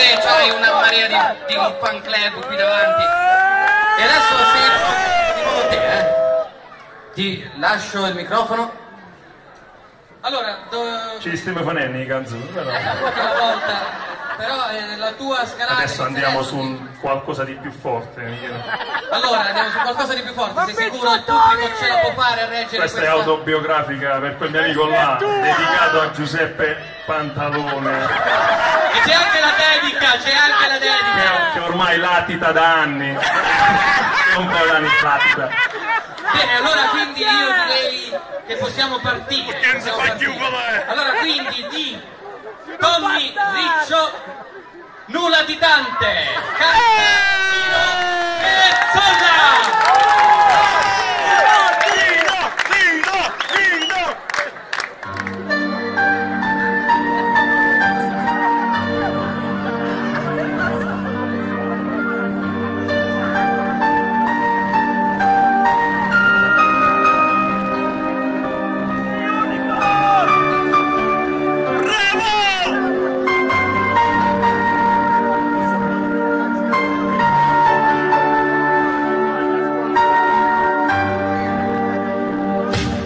che c'hai una marea di, di un fan club qui davanti. E adesso se di nuovo te, eh. Ti lascio il microfono. Allora, do... Ci stiamo facendo i canzoni, però. l'ultima volta, però eh, la tua scalata... Adesso andiamo su un qualcosa di più forte. Allora, andiamo su qualcosa di più forte, sei sicuro il pubblico ce la può fare a reggere Questa è questa... autobiografica per quel mio amico là, dedicato a Giuseppe Pantalone, E c'è anche la dedica, c'è anche la dedica. che, che ormai latita da anni. Un po' d'anni latita. Bene, allora quindi io direi che possiamo partire. possiamo partire. Allora quindi di Tommy Riccio, nulla di tante, Cantino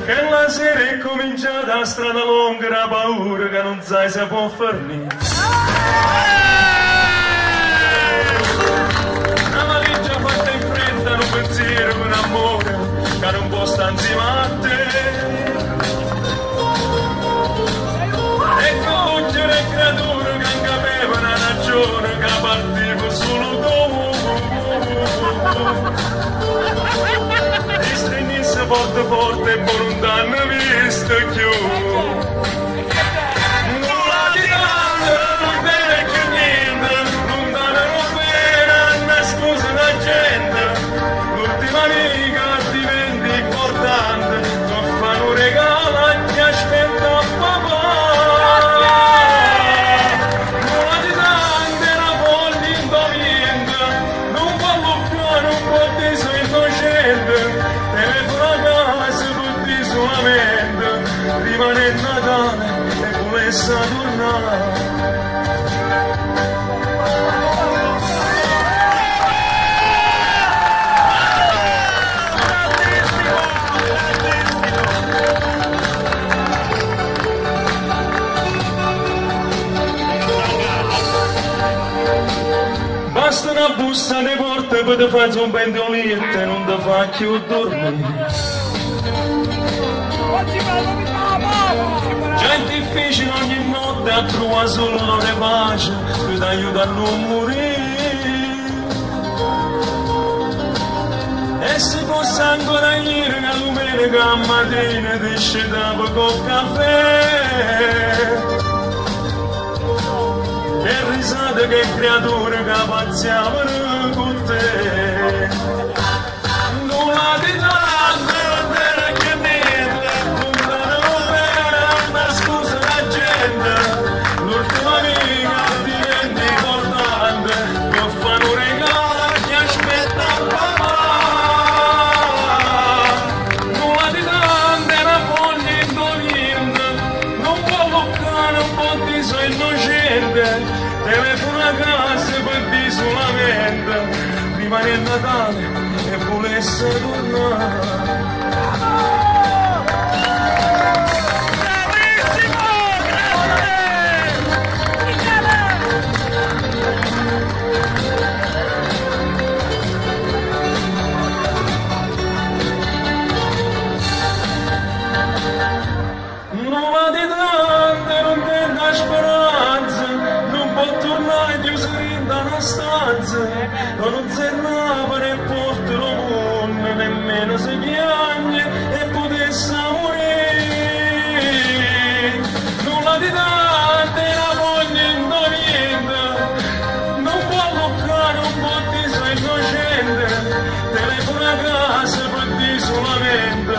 Che la sera è cominciata la strada lunga, la paura che non sai se può far niente. Una valigia fatta in fretta, un pensiero, un amore, che non può insieme a te. Forte forte non t'hanno visto più. E volesse tornare. Basta una busta di porte per te fare un pendolino e non ti fa più difficile ogni notte a trovare solo di pace che ti aiuta a non morire. E se fosse ancora ieri la domenica a mattina ti scendavo col caffè che risate che creature che pazziavano con te rimane il Natale e volesse tornare una casa per di solamente.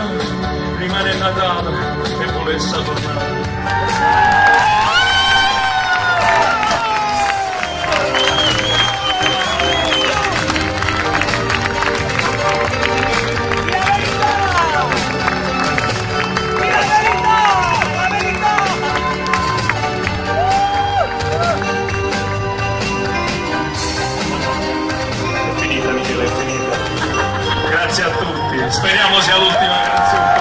Rimane Natale e volesse tornare. Speriamo sia l'ultima canzone.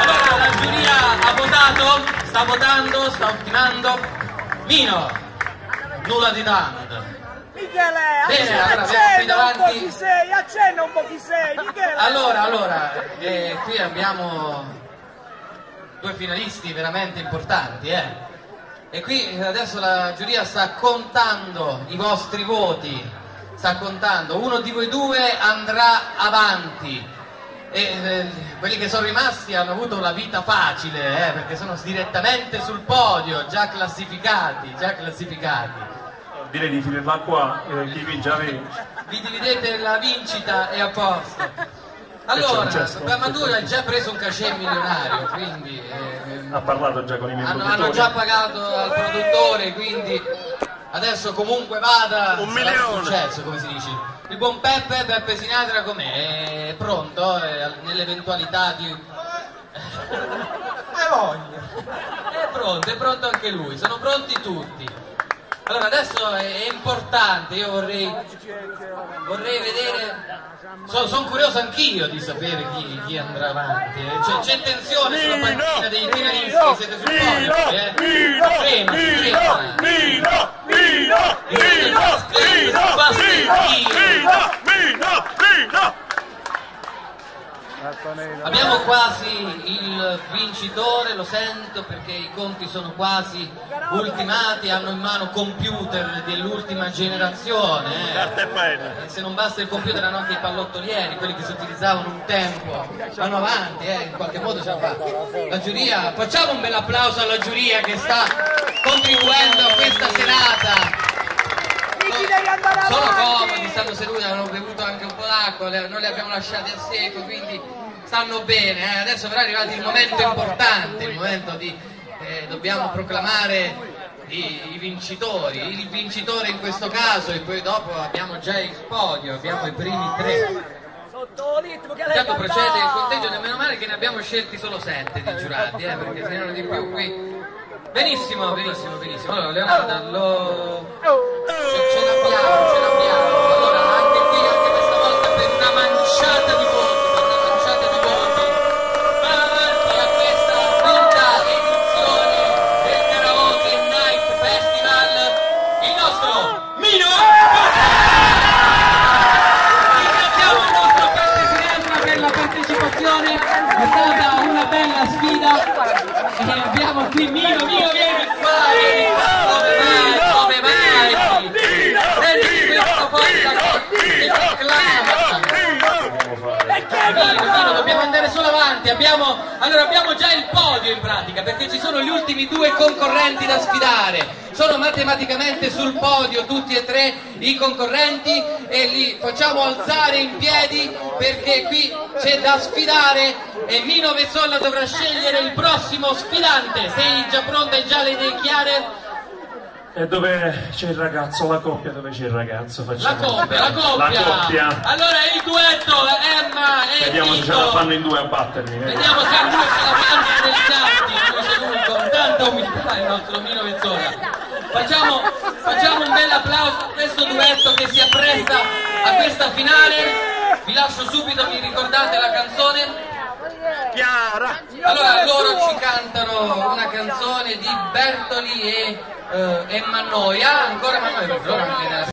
Allora, la giuria ha votato, sta votando, sta ultimando Mino, nulla di tanto. Michele, Bene, allora, accenna un po' chi sei, accenna un po' chi sei, Michele. Allora, allora, eh, qui abbiamo due finalisti veramente importanti, eh. E qui adesso la giuria sta contando i vostri voti sta contando. Uno di voi due andrà avanti. E eh, quelli che sono rimasti hanno avuto la vita facile, eh, perché sono direttamente sul podio, già classificati, già classificati. Direi di finirla qua, eh, chi vince vince. vi dividete la vincita e a posto. Allora, un hai già preso un cachet milionario, quindi eh, Ha parlato già con i miei hanno, produttori. hanno già pagato al produttore, quindi adesso comunque vada Un milione. successo, come si dice. Il buon Peppe, Peppe Sinatra com'è? È pronto eh, nell'eventualità di... Hai voglia! È pronto, è pronto anche lui, sono pronti tutti. Allora adesso è, è importante, io vorrei, vorrei vedere, sono curioso anch'io di sapere chi, chi andrà avanti, eh. C'è- c'è tensione sulla panchina dei finalisti, siete sul podio, eh? Mino, Mino, Mino, Mino, Mino, Mino. Abbiamo quasi il vincitore, lo sento perché i conti sono quasi ultimati, hanno in mano computer dell'ultima generazione. eh. Carta e penna. E se non basta il computer hanno anche i pallottolieri, quelli che si utilizzavano un tempo, vanno avanti, eh, in qualche modo ce la fa. La giuria, facciamo un bel applauso alla giuria che sta contribuendo a questa serata. Miki devi andare Sono comodi, stanno seduti, hanno bevuto anche un po' le- noi li abbiamo lasciati a secco, quindi stanno bene. eh. Adesso però è arrivato il momento importante, il momento di eh, dobbiamo proclamare i, i vincitori, il vincitore in questo caso e poi dopo abbiamo già il podio, abbiamo i primi tre. Intanto procede il conteggio, nemmeno male che ne abbiamo scelti solo sette di giurati, eh, perché se ne erano di più qui. Benissimo, benissimo, benissimo. Allora Leonardo, lo... ce l'abbiamo. Qui Mino, Mino vieni qua, dove vai, dove vai? Senti questa forza che ti proclama. Mino, Mino, dobbiamo andare solo avanti, abbiamo, allora abbiamo già il podio in pratica perché ci sono gli ultimi due concorrenti da sfidare, sono matematicamente sul podio tutti e tre i concorrenti e li facciamo alzare in piedi perché qui c'è da sfidare e Mino Vezzolla dovrà scegliere il prossimo sfidante, sei già pronta e già le idee chiare? E dove c'è il ragazzo, la coppia dove c'è il ragazzo? La Facciamo coppia, la coppia! La coppia. Allora il duetto Emma e Vediamo se ce la fanno in due a battermi. eh. Vediamo se lui ce la fa anche nel lui con tanta umiltà il nostro Mino Vezzola. Facciamo, facciamo un bel applauso a questo duetto che si appresta a questa finale. Vi lascio subito, mi ricordate la canzone? Chiara. Allora loro ci cantano una canzone di Bertoli e, eh, e Mannoia, ancora Mannoia,